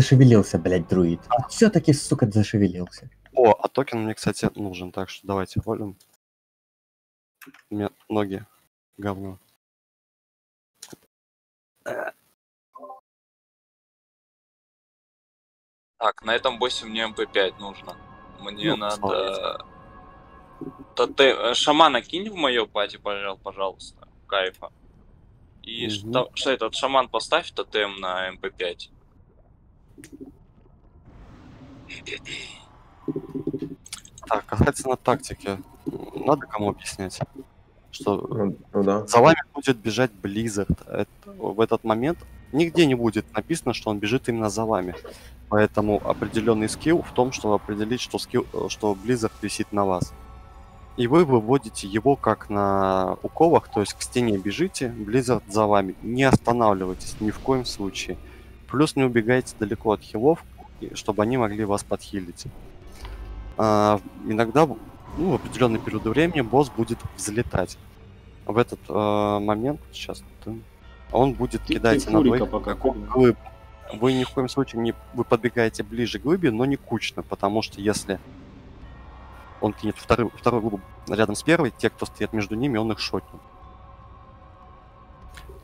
зашевелился, блядь, друид. Все-таки, сука, зашевелился. О, а токен мне, кстати, нужен, так что давайте ролим. У меня ноги говно. Так, на этом боссе мне МП5 нужно. Мне Ну, надо... Тоте... э, Шамана кинь в мое пати, пожал- пожалуйста. Кайфа. И Мгм. что, что этот шаман поставь тотем на МП5. Так, касательно тактики. Надо кому объяснять, что Ну, ну да. за вами будет бежать Blizzard. Это- в этот момент нигде не будет написано, что он бежит именно за вами. Поэтому определенный скилл в том, чтобы определить, что, скилл, что Blizzard висит на вас. И вы выводите его как на уковах, то есть к стене бежите, Blizzard за вами. Не останавливайтесь ни в коем случае. Плюс не убегайте далеко от хилов, чтобы они могли вас подхилить. А, иногда, ну, в определенный период времени босс будет взлетать. В этот э, момент, сейчас, он будет Ты- кидать ты на двоих глыбу. Вы ни в коем случае не... Вы подбегаете ближе к глыбе, но не кучно, потому что если он кинет вторую, вторую глыбу рядом с первой, те, кто стоят между ними, он их шотнет.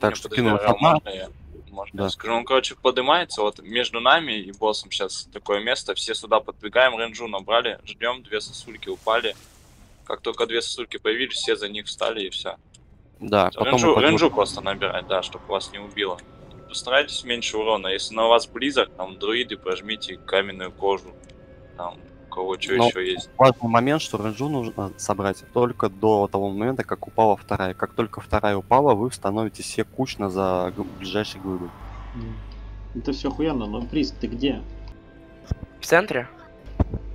Так Не, что кинул одна, я? Можно Да. я скажу? Он, короче, поднимается, вот между нами и боссом сейчас такое место, все сюда подбегаем, ренжу набрали, ждем, две сосульки упали. Как только две сосульки появились, все за них встали и все. да, потом Ренжу, упадет. ренжу просто набирать, да, чтобы вас не убило. Постарайтесь меньше урона. Если на вас близок, там друиды, прожмите каменную кожу. Там кого что Но- еще есть. важный момент, что ренжу нужно собрать только до того момента, как упала вторая. Как только вторая упала, вы становитесь все кучно за ближайшей глыбой. Это все охуенно, но Приз, ты где? В центре?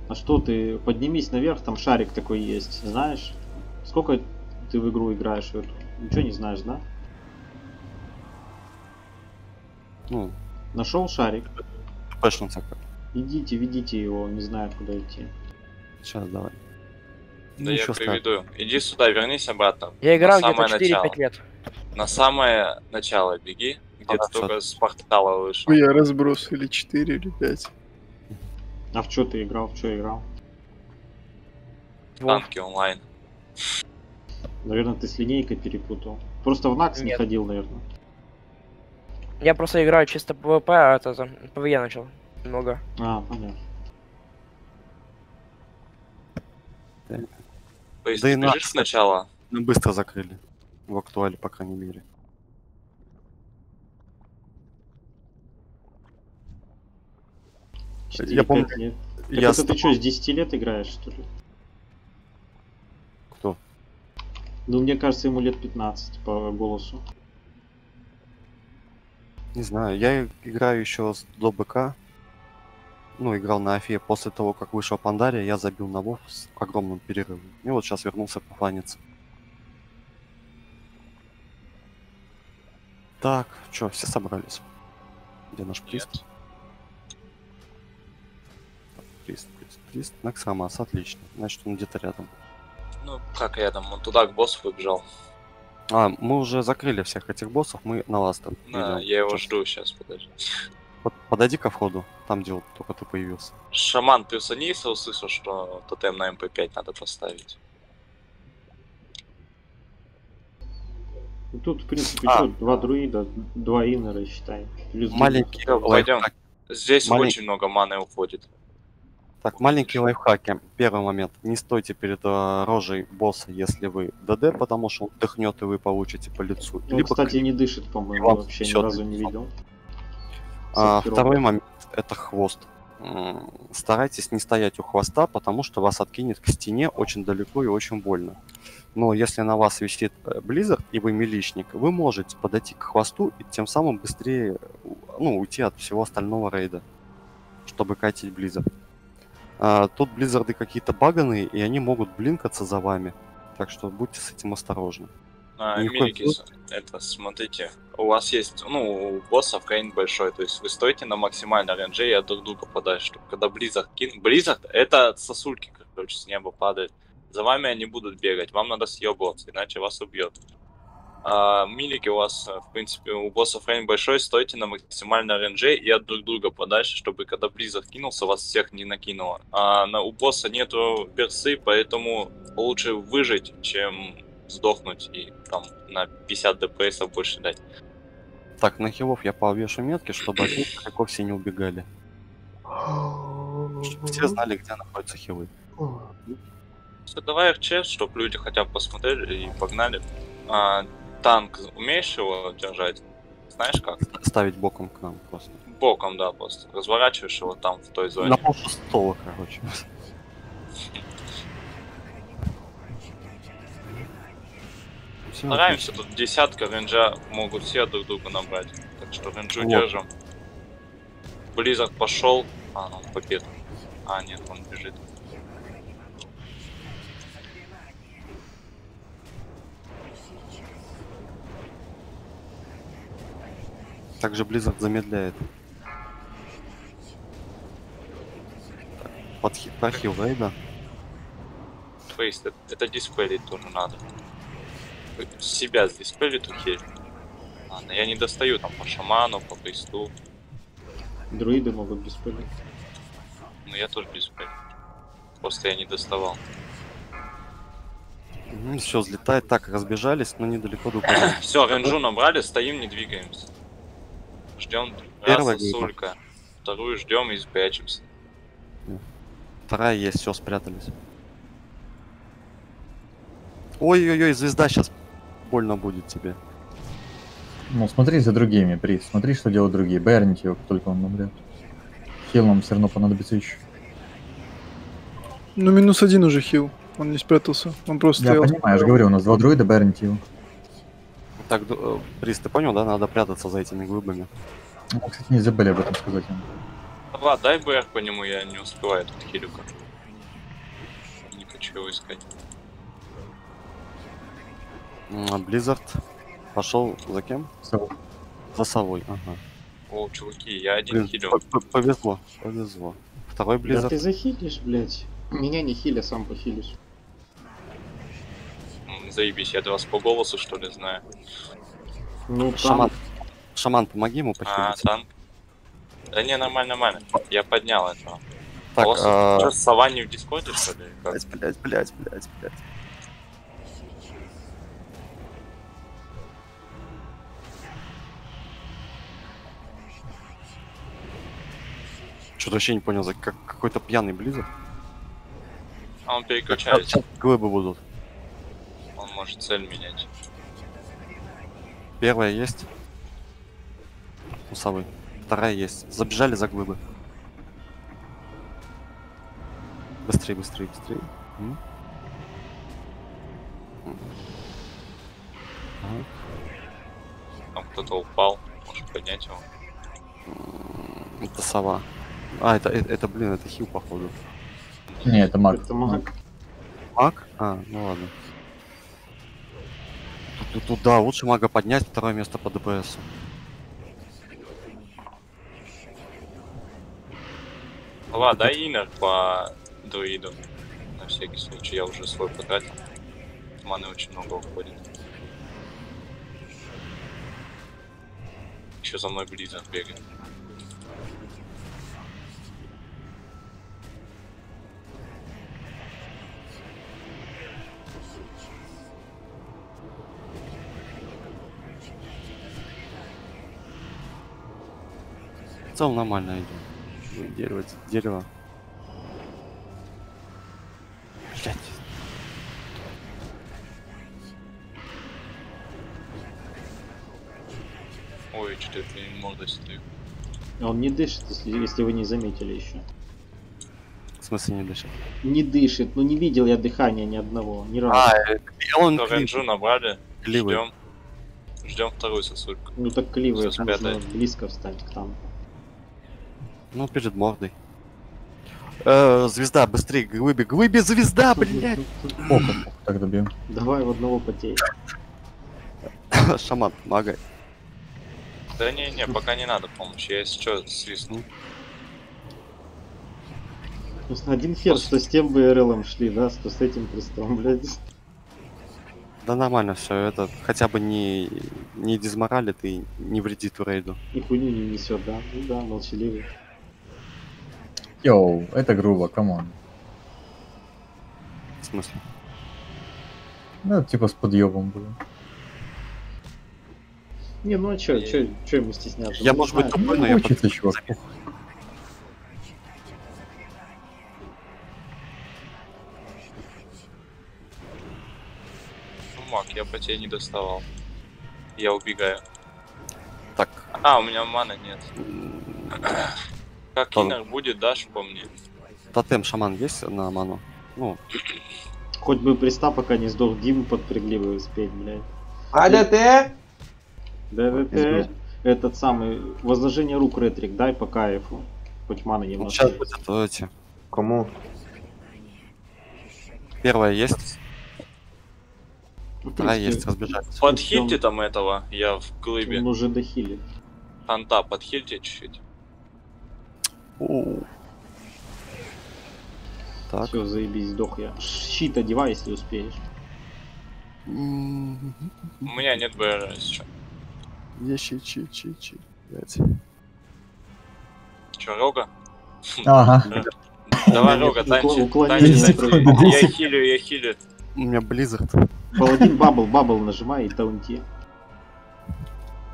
А что ты? Поднимись наверх, там шарик такой есть, знаешь? Сколько ты в игру играешь? в эту? Ничего не знаешь, да? Ну, Нашел шарик? пэшница как. Идите, ведите его, не знаю куда идти. Сейчас давай. Да Ну, я приведу. Иди сюда, вернись обратно. Я играл где-то самое 4-5 начало. лет. На самое начало беги, где ты Ага, только с портала вышел. Я разброс или 4, или 5. А в что ты играл? В что играл? Танки онлайн. Наверное, ты с линейкой перепутал. Просто в Накс не ходил, наверное. Я просто играю чисто PvP, а это там PvE начал. Много. А, понятно. То есть Да и Накс. сначала, Ну, быстро закрыли. В актуале, по крайней мере. Я 4-5 помню, лет. Так Я это ты что, с 10 лет играешь, что ли? Кто? Ну, мне кажется, ему лет 15 по голосу. Не знаю, я играю еще с до БК. Ну, играл на Афе. После того, как вышел Пандария, я забил на Вов с огромным перерывом. И вот сейчас вернулся пофаниться. Так, что, все собрались? Где наш прист? Нет. Прист, прист, прист. Наксамас, отлично. Значит, он где-то рядом. ну как рядом, он туда к боссу побежал. А, мы уже закрыли всех этих боссов, мы на ласта. Да, идем. я его Щас. жду сейчас, подожди. Под- Подойди ко входу, там, где вот только ты появился. Шаман, ты усонился, услышал, что тотем на МП5 надо поставить. Ну, тут, в принципе, А. что, два друида, два иннера, считай. Плюс Маленький Всё, пойдем. лайфхак. Здесь Малень- очень много маны уходит. Так, маленькие лайфхаки. Первый момент. Не стойте перед э, рожей босса, если вы ДД, потому что он дыхнет, и вы получите по лицу. Он, кстати, не дышит, по-моему, вообще ни разу не видел. А, второй момент – это хвост. Старайтесь не стоять у хвоста, потому что вас откинет к стене очень далеко и очень больно. Но если на вас висит э, Blizzard и вы миличник, вы можете подойти к хвосту и тем самым быстрее ну, уйти от всего остального рейда, чтобы кайтить Blizzard. А, тут Близзарды какие-то баганые, и они могут блинкаться за вами. Так что будьте с этим осторожны. А, Милики, это, смотрите, у вас есть, ну, у боссов range большой, то есть вы стоите на максимальной рейнже и от друг друга подальше, чтобы когда Blizzard кин... Blizzard — это сосульки, короче, с неба падают. За вами они будут бегать, вам надо съебываться, иначе вас убьет. А, милики у вас, э, в принципе, у боссов range большой, стойте на максимальной рейнже и от друг друга подальше, чтобы когда Blizzard кинулся, вас всех не накинуло. А на, у босса нету парсы, поэтому лучше выжить, чем сдохнуть и там на 50 ДПС больше дать. Так, на хилов я повешу метки, чтобы от них далеко все не убегали. Чтобы все знали, где находятся хилы. Все, давай РЧ, чтобы люди хотя бы посмотрели и погнали. А, танк, умеешь его держать? Знаешь как? Ставить боком к нам просто. Боком, да, просто. Разворачиваешь его там, в той зоне. На пол шестого, короче. Всё, Стараемся, тут десятка ренджа могут все друг друга набрать. Так что ренджу Вот. держим. Близок пошел. А, ну, победа. А, нет, он бежит. Также Blizzard замедляет. Так, Под хи- про хил. Фейс, это, это диспелить тоже надо. Себя с диспелит ухиль. Ладно, я не достаю там по шаману, по фейсту. Друиды могут диспелить. Но я тоже диспель. Просто я не доставал. Все, взлетает. Так, разбежались, но недалеко до Все, ренджу набрали, стоим, не двигаемся. Ждем раз сулька. Вторую ждем и спрячемся. Вторая есть, все, спрятались. Ой-ой-ой, звезда сейчас больно будет тебе. Ну, смотри за другими, При. Смотри, что делают другие. Берните его, только он умрет. Хил нам все равно понадобится еще. Ну, минус один уже хил. Он не спрятался. Он просто Я стоял. понимаю, я же говорю, у нас два друида, берните его. Так, ду- э, Приз, ты понял, да? Надо прятаться за этими глыбами. Ну, кстати, не забыли об этом сказать. Ладно, дай БР по нему, я не успеваю тут хилюка. Не хочу его искать. А Blizzard пошел за кем? Всё. За совой, ага. О, чуваки, я один Блин, хилю. повезло, повезло. Второй Да Blizzard. ты захилишь, блядь. Меня не хиля, сам похилишь. М, Заебись, я вас по голосу что ли знаю. Ну, там... Шаман. Шаман, помоги ему А, похилить. танк. Да не, нормально, нормально. Я поднял этого. так, а, Что, сова не в дискорде, что ли? Как? блядь, блядь, блядь, блядь, Что-то вообще не понял, за как какой-то пьяный Blizzard. А он Сейчас переключается. глыбы будут. Он может цель менять. Первая есть. У совы. Вторая есть. Забежали за глыбы. Быстрее, быстрее, быстрее. М. Там кто-то упал. Может поднять его. Это сова. А, это, это, это, блин, это хил, походу. Не, это маг. Это маг. Маг? А, ну ладно. Тут, тут, тут, да, лучше мага поднять, второе место по ДПС. Ладно, дай инер по друиду. На всякий случай, я уже свой потратил. Маны очень много уходит. Еще за мной Близзард бегает. Целом нормально идем. Дерево, дерево. Блять. Ой, что-то это не мордость стою. Он не дышит, если, если вы не заметили еще. В смысле не дышит? Не дышит, ну не видел я дыхания ни одного, ни разу. А, э, он То клип- ренджу набрали. кливый. Ждем. Ждем вторую сосульку. Ну так кливый, Всё нужно близко встать к танку. Ну, перед мордой. Э, звезда, быстрее, глыби, глыби, звезда, блядь! Похуй, так добьем. Давай в одного потей. Шаман, помогай. Да не-не, пока не надо помощи. Я что, свистну. Просто один хер, что с тем БРЛом шли, да, что с этим крестом, блядь. Да нормально все, это хотя бы не, не дизморалит и не вредит рейду. И хуйню не несет, да? Ну да, молчаливый. Йоу, это грубо, come on. В смысле? Ну, типа с подъебом было. Не, ну а чё, чё, чё ему стесняться? Я, Ну, может быть, тупой, но я Учится под- чувак. Ну, Мак, я по тебе не доставал. Я убегаю. Так, А, у меня маны нет. Как Тон- инер будет, дашь по мне? тотем шаман есть на ману? Ну, Хоть бы приста, пока не сдох Диму подпрягли бы успеть, блядь. АДТ? ДВТ, этот самый, возложение рук ретрик, дай по кайфу. Хоть маны вот немножко. сейчас будет эти. Кому? Первая есть, Ну, принципе, есть, разбежать. Подхильте там этого, я в глыбе. Он уже дохилит. Ханта, подхильте чуть-чуть. Оу. Так. Все, заебись, сдох я. Щит одевай, если успеешь. У меня нет БР еще. Ещи, чи, чи, чи. Блядь. Че, Рога? Ага. Давай, Рога, танчи, танчи. Я хилю, я хилю. У меня Blizzard. Паладин bubble, bubble нажимай и таунти.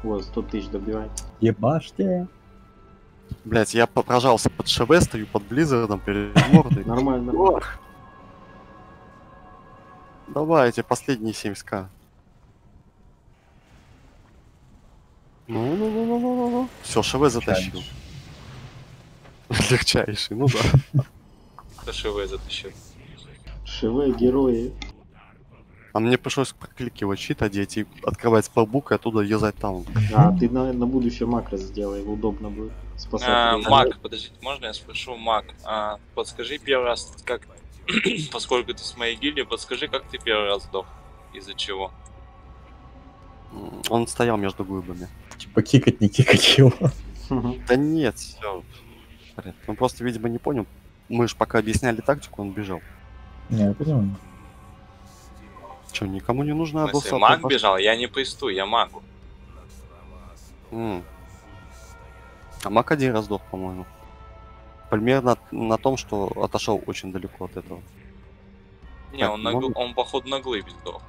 Вот, 100 тысяч добивай. Ебашьте. Блять, я прожался под ШВ, стою под Blizzard'ом перед мордой. Нормально. Давайте, последние 70к. Ну, ну, ну, ну, ну, ну, ну. Все, ШВ затащил. Легчайший, ну да. ТШВ затащил. ШВ герои. А мне пришлось прокликивать щит одеть и открывать спелбук и оттуда юзать там. А, ты на, на будущее макро сделай, удобно будет. А. Мак, подождите, можно я спрошу, Мак, а, подскажи первый раз, как, поскольку ты с моей гильдии, подскажи, как ты первый раз сдох? Из-за чего? Он стоял между глыбами. Типа кикать, не кикать его. Да нет, все. Он просто, видимо, не понял. Мы же пока объясняли тактику, он бежал. Не, я понимаю. Че, никому не нужно адоса маг бежал? Я не присту, я магу. А маг один раз сдох, по-моему. Примерно на том, что отошел очень далеко от этого. Не, Так, он, на, можно? гл- он походу на глыбе сдох.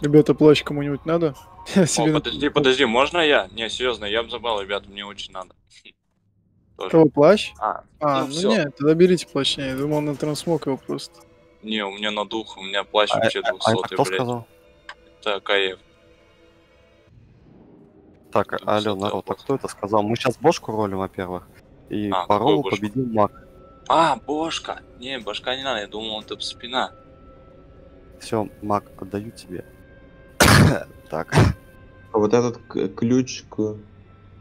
Ребята, плащ кому-нибудь надо? Я О, себе подожди, подожди, можно я? Не, серьезно, я бы забрал, ребята, мне очень надо. Тоже. Кого плащ? А, А, Ну, ну, нет, тогда берите плащ. Не, я думал на трансмок его просто. не, у меня на дух, у меня плащ А, вообще а- а это 200 кто блядь. сказал? Это КФ. Так, алло, народ, а так. кто это сказал? Мы сейчас бошку ролим, во-первых. И А, по бошку? победил маг. А, бошка! Не, башка не надо, я думал, это спина. Все, маг, отдаю тебе. так, А вот этот ключ к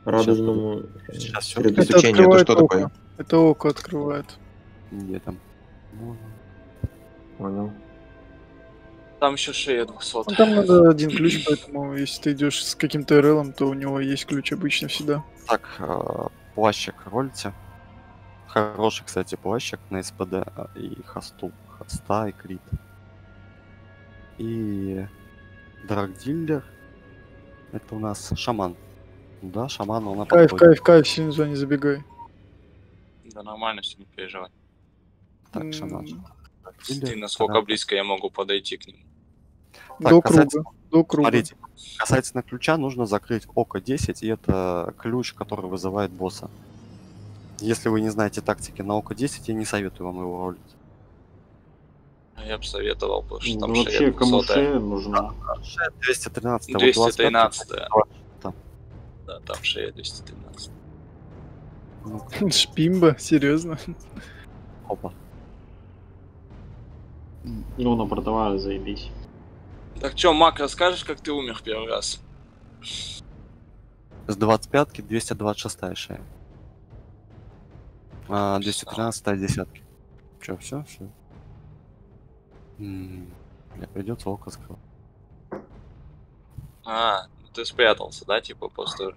радужному э, Сейчас это открывает что око. такое? Это око открывает. где там? Понял. Там еще шея 200. Ну, там надо один ключ, поэтому если ты идешь с каким-то РЛом, то у него есть ключ обычно всегда. Так, э, плащик ролите. Хороший, кстати, плащик на СПД а, и хосту. Хоста и крит. И драгдиллер. Это у нас шаман. Да, шаман, он на Кайф, подходе. кайф, кайф, сильно туда не забегай. Да нормально все, не переживай. Так, шаман. Ты насколько близко я могу подойти к нему? Так, До касательно- круга. До круга. Смотрите, касательно ключа нужно закрыть око 10, и это ключ, который вызывает босса. Если вы не знаете тактики на око 10, я не советую вам его ролить. А Я бы советовал, потому что там Ну, шея вообще, кому 200. шея нужна? Шея 213, вот 213. 25, там. Да, там шея 213. Ну, Шпимба, серьезно. опа. Ну, на протовары заебись. Так чё, Мак, расскажешь, как ты умер первый раз? С 25-ки 226 шея. А, 213 десятки. Чё, все, все? Мне придется око скрывать. А, ну ты спрятался, да, типа просто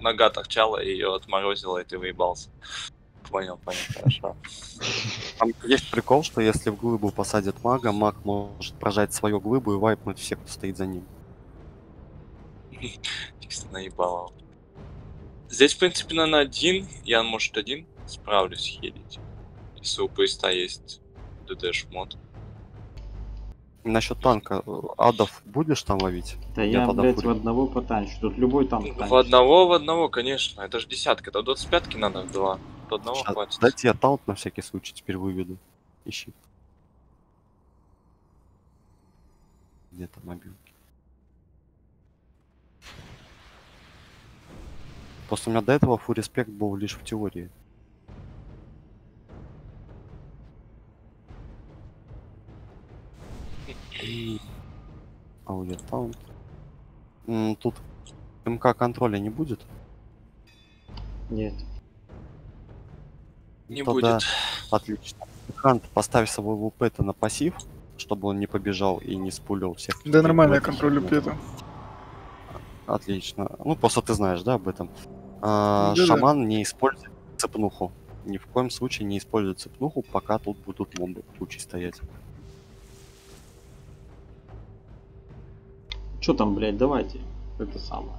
нога торчала, ее отморозила, и ты выебался. Понял, понял, хорошо. Там есть прикол, что если в глыбу посадят мага, маг может прожать свою глыбу и вайпнуть всех, кто стоит за ним. Чисто наебало. Здесь, в принципе, на один, я, может, один справлюсь хилить. Если у поезда есть ДД шмот. Насчет танка, э, адов будешь там ловить? Да Я я, блядь, фури. в одного потанчу. Тут любой танк В танчит. одного, в одного, конечно. Это же десятка. Это 25 надо в два. В одного Щас, хватит. Дайте я таунт на всякий случай теперь выведу. Ищи. Где там мобилки? Просто у меня до этого фу респект был лишь в теории. Аудио таунт. Тут МК контроля не будет? Нет. Не Тогда будет. Отлично. Хант, поставь свой ВП на пассив, чтобы он не побежал и не спулил всех. Да нормально, я контролю пету. Отлично. Ну, просто ты знаешь, да, об этом. А, Да-да. шаман не использует цепнуху. Ни в коем случае не использует цепнуху, пока тут будут мобы кучей стоять. Что там, блядь, давайте. Это самое.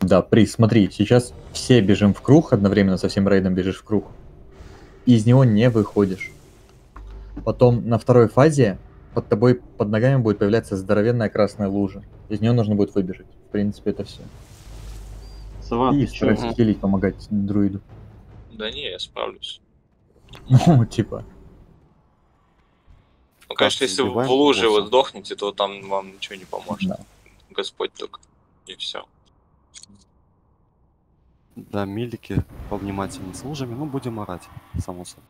Да, При, смотри, сейчас все бежим в круг, одновременно со всем рейдом бежишь в круг. И из него не выходишь. Потом на второй фазе под тобой, под ногами будет появляться здоровенная красная лужа. Из нее нужно будет выбежать. В принципе, это все. Сова, И старайся хилить, помогать друиду. Да не, я справлюсь. Ну, типа. Ну, конечно, если забиваем в луже вы сдохнете, то там вам ничего не поможет. Да. Господь только. И все. Да, милики повнимательнее с лужами, ну, будем орать, само собой.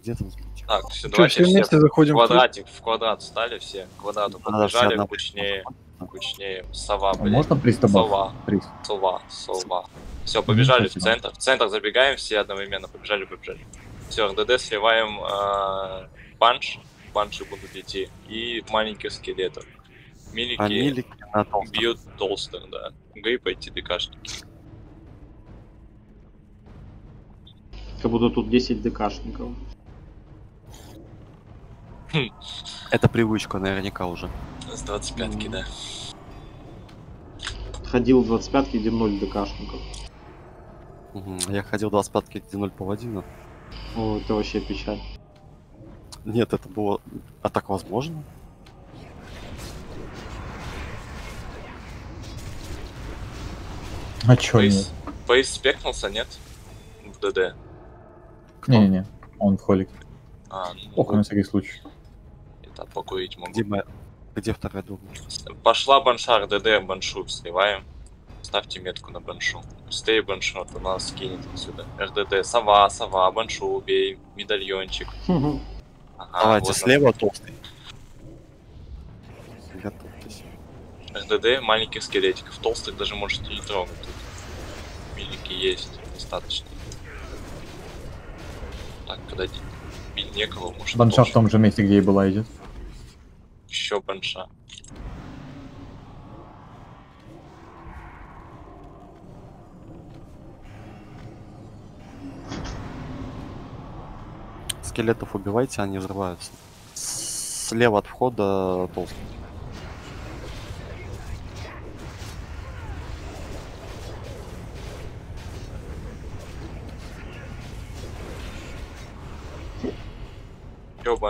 Где там звуки? Так, все, Чё, давайте все все вместе в заходим в квадратик, в квадрат стали все, к квадрату все побежали, одна- кучнее, кучнее, сова, А блин, можно приступать? сова, Приз. сова, сова. Все, побежали в спасибо. центр, в центр забегаем, все одновременно побежали, побежали. Все, РДД сливаем э, банш, банши будут идти, и маленьких скелетов. Милики А милики бьют толстых, да. Гриппайте ДКшники. Как будто тут 10 ДКшников. Это привычка наверняка уже. С 25-ки, да. Ходил в 25 где 0 ДКшников. Я ходил 25 где 0 по 1. О, это вообще печаль. Нет, это было... А так возможно? А чё нет? Фейс, Фейс спекнулся, нет? В ДД. Не-не-не, он в холике. А, ну, Ох, на всякий случай. это покурить могу. Где. Где вторая дуга? Пошла баншар, ДД, баншу сливаем. Ставьте метку на баншу. Быстрее баншу, а то нас скинет отсюда. РДД, сова, сова, баншу убей, медальончик. Ага, Давайте, вот слева толстый. Готовьтесь. РДД, маленьких скелетиков. Толстых даже можете не трогать тут. Милики есть, достаточно. Так, подойди. Бить некого, может Банша в том же месте, где и была, идет. Еще банша. Скелетов убивайте, они взрываются. Слева от входа толстый.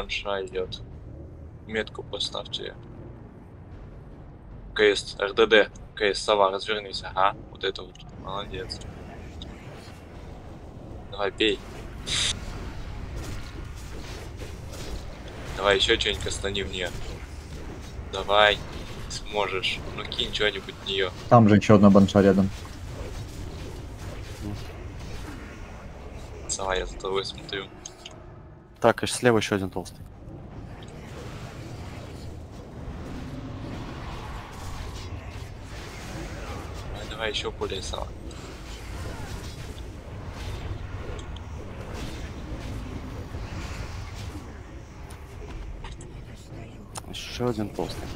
Еще банша идет. Метку поставьте. КС, РДД, КС, сова, развернись. Ага, вот это вот. Молодец. Давай, бей. Давай, еще что-нибудь кастани в нее. Давай, сможешь. Ну кинь что-нибудь в нее. Там же еще одна банша рядом. Сова, я за тобой смотрю. Так, и слева еще один толстый. Давай, давай еще более сова. Еще один толстый.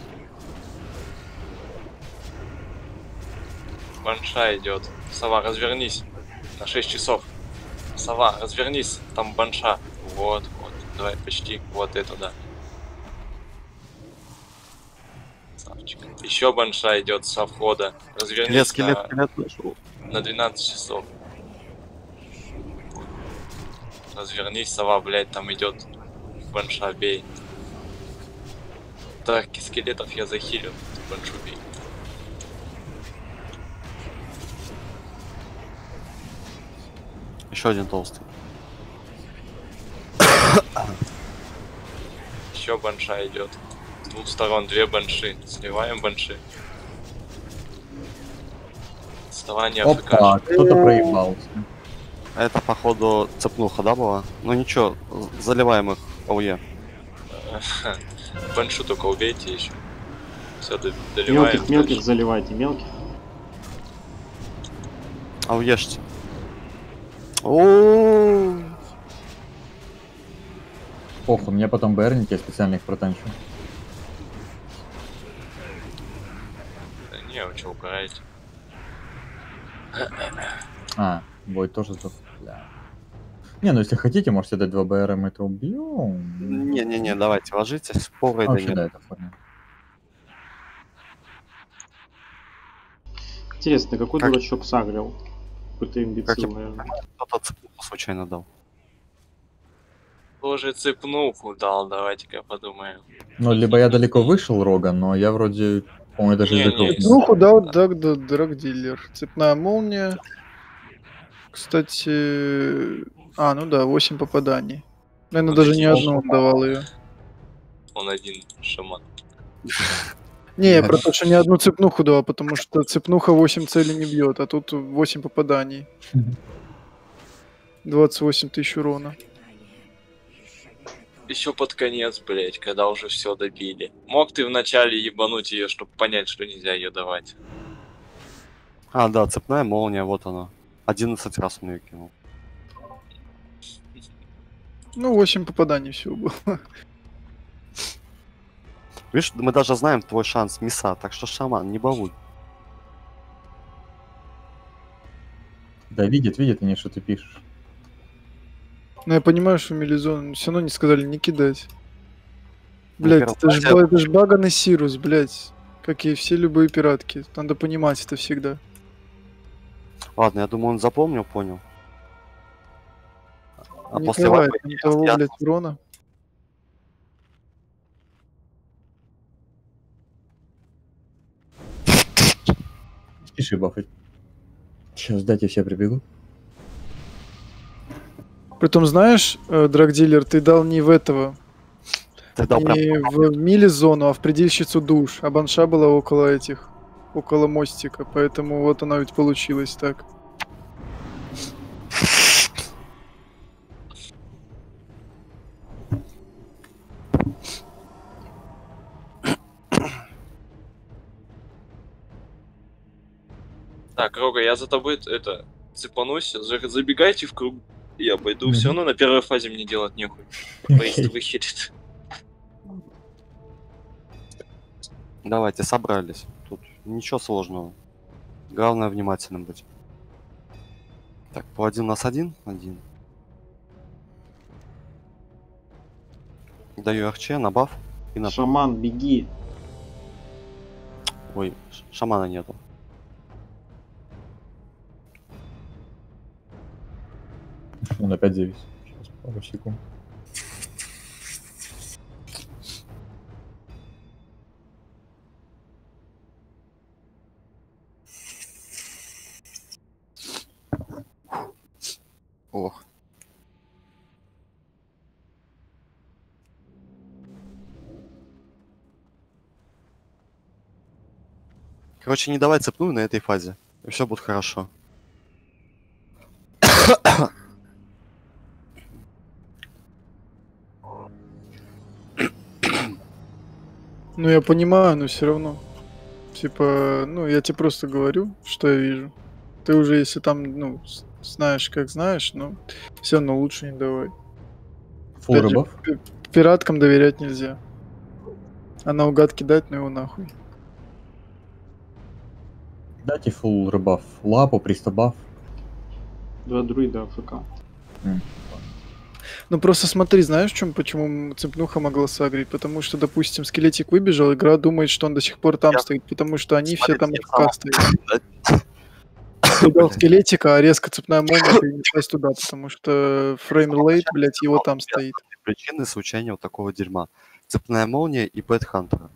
Банша идет. Сова, развернись. На 6 часов. Сова, развернись, там банша. Вот, давай почти, вот это да. Еще банша идет со входа. Развернись скелет, на, скелет. на 12 часов. Развернись, сова, блядь, там идет банша, бей. Так, скелетов я захилю, ты баншу бей. Еще один толстый. Еще банша идет. С двух сторон две банши. Сливаем банши. Отставание Опа, АФК. кто-то проебался. Это, походу, цепнуха, да, была? Ну ничего, заливаем их ОЕ. Баншу только убейте еще. Все, доливаем. Мелких, мелких заливайте, мелких. АУЕшьте. О, Похуй, мне потом БРники я специально их протанчу. Да Не, вы что, угораете? А, бой тоже сдох. Бля. Не, ну если хотите, можете дать 2 БР, мы это убьем. Не-не-не, давайте, ложитесь. Пол А, нет. да, это понял. Интересно, какой Как- дурачок сагрил? Какой-то Как я имбецил, наверное. Кто-то случайно дал. Тоже цепнуху дал, давайте-ка подумаем. Ну, либо я далеко вышел, Рога, но я вроде, по-моему, даже Не, языков. Двуху дал Даг Драгдиллер. Цепная молния. Кстати... А, ну да, 8 попаданий. Наверное, Он даже не одну он давал ее. Он один шаман. Не, я про то, что не одну цепнуху дал, потому что цепнуха 8 целей не бьет, а тут 8 попаданий. 28 тысяч урона. Еще под конец, блять, когда уже все добили. Мог ты вначале ебануть ее, чтобы понять, что нельзя ее давать. А, да, цепная молния, вот она. 11 раз он ее кинул. Ну, 8 попаданий всего было. Видишь, мы даже знаем твой шанс миса, так что шаман, не балуй. Да, видит, видит они, что ты пишешь. Но я понимаю, что Мелизон все равно не сказали не кидать. Ну, Блять, первый это ж, это ж баганый Сирус, блять. Как и все любые пиратки. Надо понимать это всегда. Ладно, я думаю, он запомнил, понял. А не после вайпа там того, я- блядь, урона. Пиши, бафать. Сейчас, дайте все прибегу. Притом, знаешь, э, драгдилер, ты дал не в этого, Ты дал прям не в мили-зону, а в предельщицу душ. А банша была около этих, около мостика. Поэтому вот она ведь получилась так. Так, Рога, я за тобой это цепанусь, за- забегайте в круг. Я пойду, все равно на первой фазе мне делать нехуй. Поезд выхилит. Давайте, собрались. Тут ничего сложного. Главное внимательным быть. Так, по один у нас один? Один. Даю арче на баф. И на... Шаман, беги. Ой, шамана нету. Он опять завис. Сейчас, пару секунд. Ох. Короче, не давай цепную на этой фазе. И все будет хорошо. Ну, я понимаю, но все равно. Типа, ну, я тебе просто говорю, что я вижу. Ты уже, если там, ну, знаешь, как знаешь, но все равно лучше не давай. Пи- Пираткам доверять нельзя. А наугад кидать, ну его нахуй. Дайте фул рыбав. Лапу, пристабаф. Два друида АФК. Ну просто смотри, знаешь, в чем, почему цепнуха могла сагрить? Потому что, допустим, скелетик выбежал, игра думает, что он до сих пор там Я- стоит, потому что они все там Смотрите, в стоят. Убил скелетика, а резко цепная молния перенеслась туда, потому что фреймлейт, блядь, его там стоит. Причины случайного такого дерьма. Цепная молния и Бэтхантера.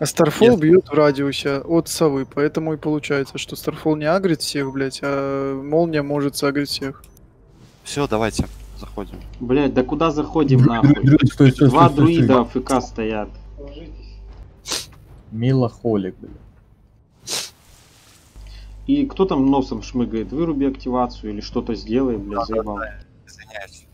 А Старфол бьет в радиусе от совы, поэтому и получается, что Старфол не агрит всех, блядь, а молния может сагрить всех. Все, давайте, заходим. Блять, да куда заходим нахуй? Стой, стой, Два стой, друида стой. АФК стоят. Милохолик, блядь. И кто там носом шмыгает? Выруби активацию или что-то сделай, блядь, заебал. Извиняюсь.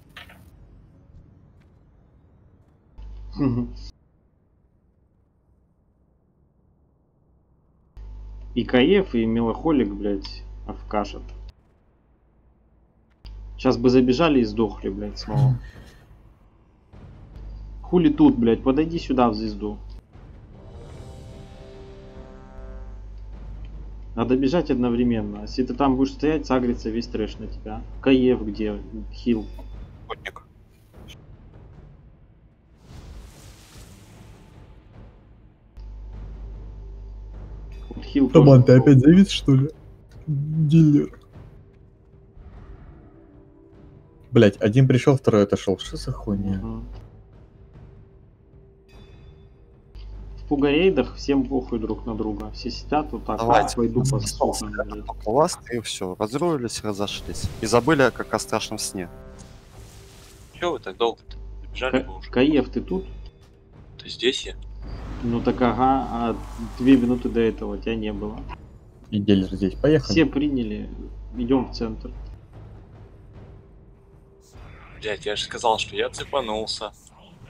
И Каев, и Мелохолик, блядь, авкашат. Сейчас бы забежали и сдохли, блядь, снова. Хули тут, блядь, подойди сюда в звезду. Надо бежать одновременно. Если ты там будешь стоять, сагрится весь трэш на тебя. Каев где? Хил. Охотник. Хил Роман, ты опять завис, что ли? Дилер. Блять, один пришел, второй отошел. Что за хуйня? В пугарейдах всем похуй друг на друга. Все сидят вот так, Давайте. пойду по вас и все. Разруились, разошлись. И забыли, как о страшном сне. Чего вы так долго-то? Бежали Ка- бы уже. Каев, ты тут? Ты здесь я? Ну так ага, а две минуты до этого тебя не было. И дилер здесь. Поехали. Все приняли, идем в центр. Блять, я же сказал, что я цепанулся.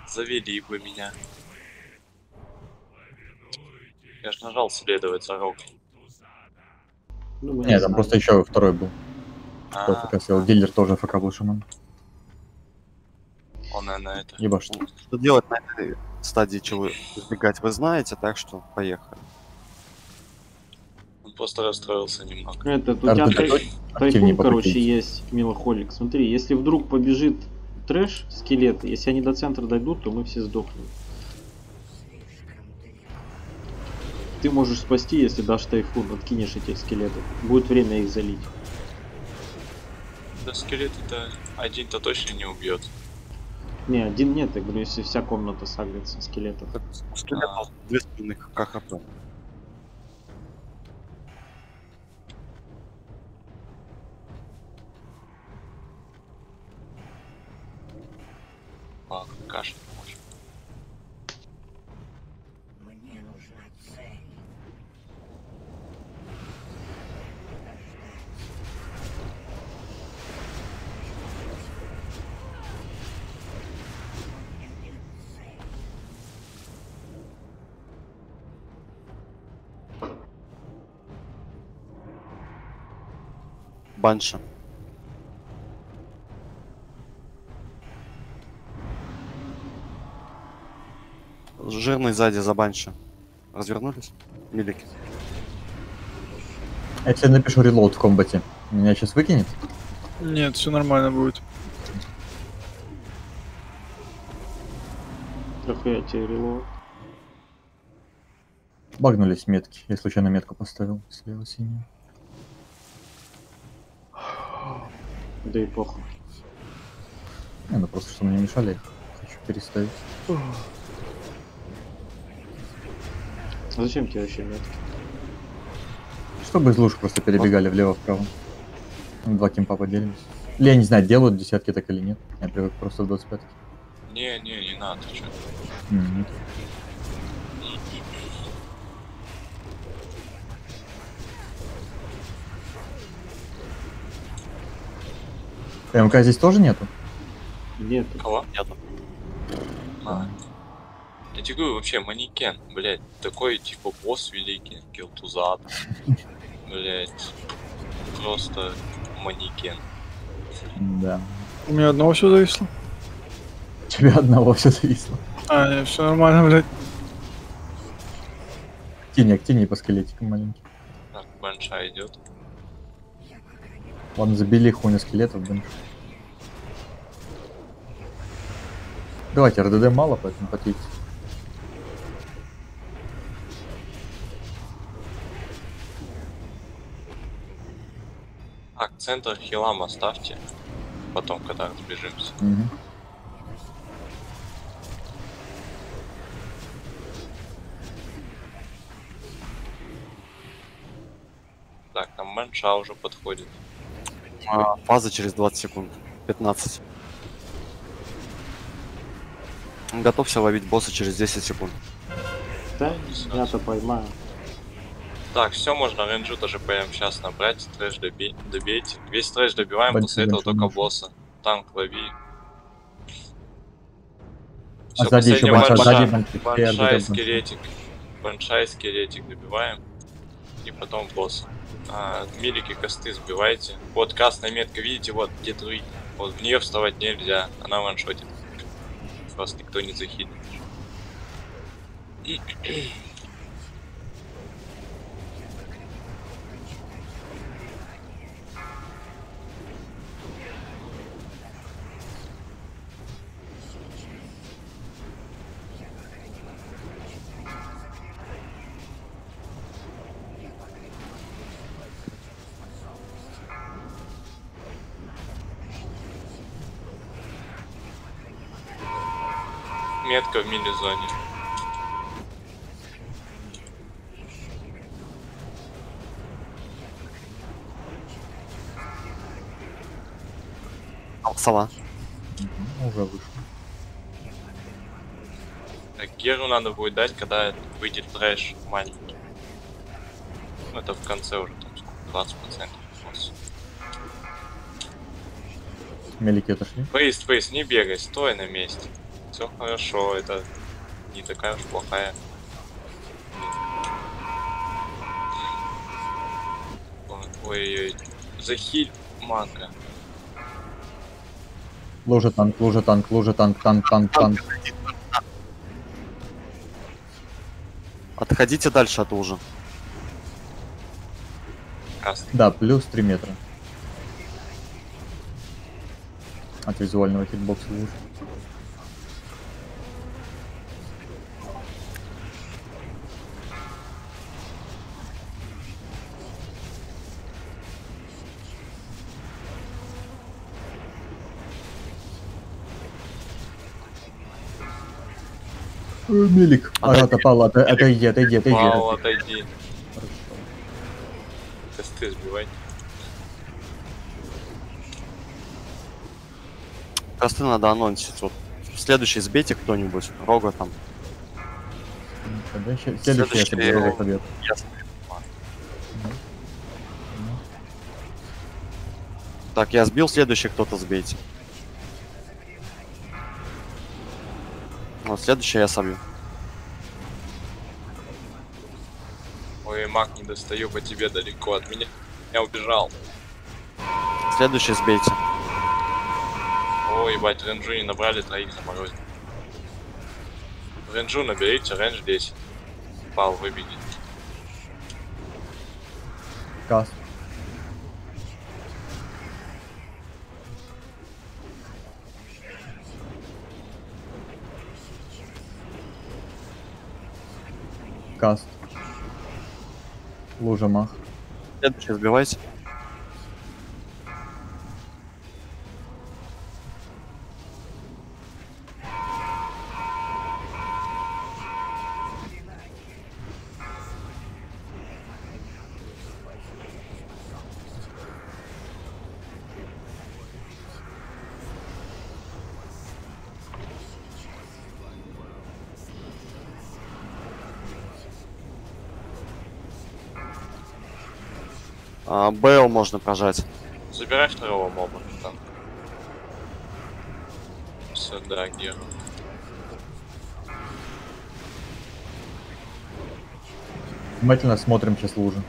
Завели бы меня. Я ж нажал следовать за рог. Ну, не там знаем. просто еще второй был. А, ФК сел. Дилер тоже ФК был шаман. он, наверное, это... Ебаш. что. Что делать на этой стадии, чего избегать, вы знаете, так что поехали. Он просто расстроился немного. Этот, у Арт, тебя тай- активнее короче, есть, Милохолик. Смотри, если вдруг побежит трэш, скелеты, если они до центра дойдут, то мы все сдохнем. Ты можешь спасти, если дашь тайфун, откинешь этих скелетов. Будет время их залить. Да скелет-то один-то точно не убьет. Не, один нет, я говорю, если вся комната сагрится скелетов. Так, скелетов А. две спины КХП. А, Банша. Жирный сзади за банши. Развернулись? Милики. Я тебе напишу релоуд в комбате. Меня сейчас выкинет? Нет, все нормально будет. Трохи я тебе релоад. Багнулись метки. Я случайно метку поставил. Слева синюю. Да и похуй. Не, ну просто чтобы мне мешали, их хочу переставить. А зачем тебе вообще метки? Чтобы из луж просто перебегали влево-вправо. Два кемпа поделимся. Или я не знаю, делают десятки так или нет. Я привык просто в 25 Не, не, не надо, чё. Мгм. МК здесь тоже нету? Нет. Кого? Нету. А. Я тебе говорю, вообще манекен, блять, такой типа босс великий, Килтузат, блять, просто манекен. Да. У меня одного все зависло. Тебе одного все зависло. А, нет, все нормально, блядь. Активнее, активнее по скелетикам маленьким. Так, банша идет. Ладно, забили хуйню скелетов, блин. Давайте, РДД мало, поэтому потейте. Так, центр хилам оставьте. Потом, когда разбежимся. Мгм. Так, там банша уже подходит. А, фаза через 20 секунд. 15. Готовься ловить босса через 10 секунд. Да, я-то поймаю. Так, все, можно рейнджу тоже прямо сейчас набрать, трэш доби- добейте. Весь трэш добиваем, Бан- после этого только босса. Танк лови. А Всё, сзади еще банша, банша. сзади банши, Банша и скелетик. Банша и скелетик добиваем. И потом босс. А, косты сбивайте. Вот красная метка, видите, вот где друид. Вот в нее вставать нельзя, она ваншотит. Вас никто не захилит. Метка в мили-зоне. А, Сова. Мгм, Уже вышло. Так, Геру надо будет дать, когда выйдет трэш маленький. Ну, Это в конце уже, там, сколько, 20%. босс. Мелики отошли. Фейс, фейс, не бегай, стой на месте. Все хорошо, это не такая уж плохая. Ой-ой-ой. Захиль манка. Лужа танк, лужа танк, лужа танк, танк, танк, танк. Отходите дальше от лужи. Красный. Да, плюс 3 метра. От визуального хитбокса лужи. Мелик. Арата пала, ото- отойди, отойди, отойди. Пау, отойди. Косты сбивай. Косты надо анонсить. Вот. Следующий сбейте кто-нибудь. Рога там. Тогда Следующий я Следующий. Я Так, я сбил, следующий кто-то сбейте. Вот, следующий я собью. Маг не достаю по тебе далеко от меня. Я убежал. Следующий сбейте. Ой, ебать, ренджу не набрали, троих заморозили. Ренджу наберите, рендж 10. Пал, выбеги. Каст. Каст. Лужа мах. Следующий сбивайте. А, Бейл можно прожать. Забирай второго моба. Там. Сюда, Геру. Внимательно смотрим сейчас лужи.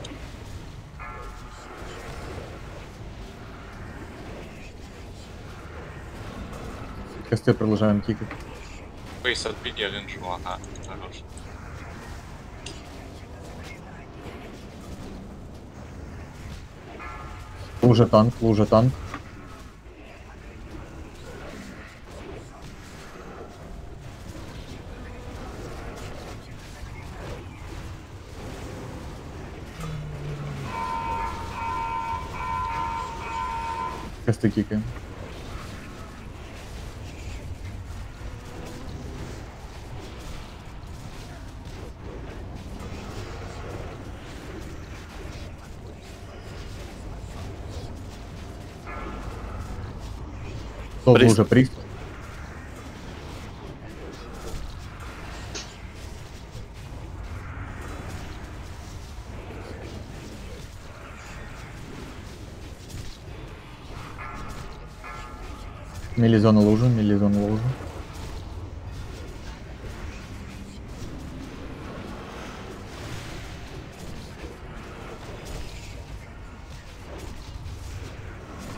Косты продолжаем кикать. Фейс отбеги, ренджу, ага, хорош. Лужа танк, лужа танк. Косты кикаем. Кто Прист. лужа прист? Мелизона лужа, мелизона лужа.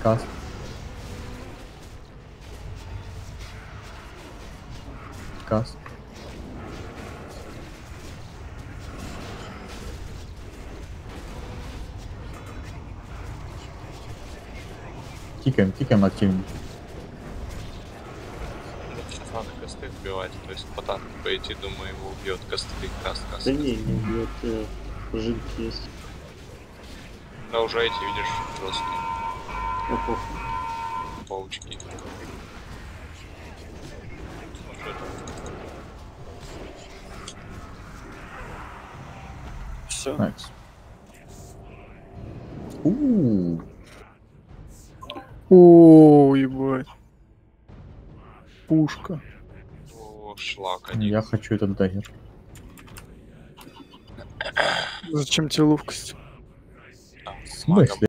Каст. Каст. Кикаем, кикаем активнее. Сейчас надо косты вбивать, то есть по танку пойти, думаю, его убьет косты, каст, каст. Да не, не убьет, э, пружинки есть. Да уже эти, видишь, жесткие похуй. паучки. Ну, что это? Все. Nice. У-у-у. О, ебать. Пушка. О, шлак один. Я хочу этот dagger. Зачем тебе ловкость? В смысле?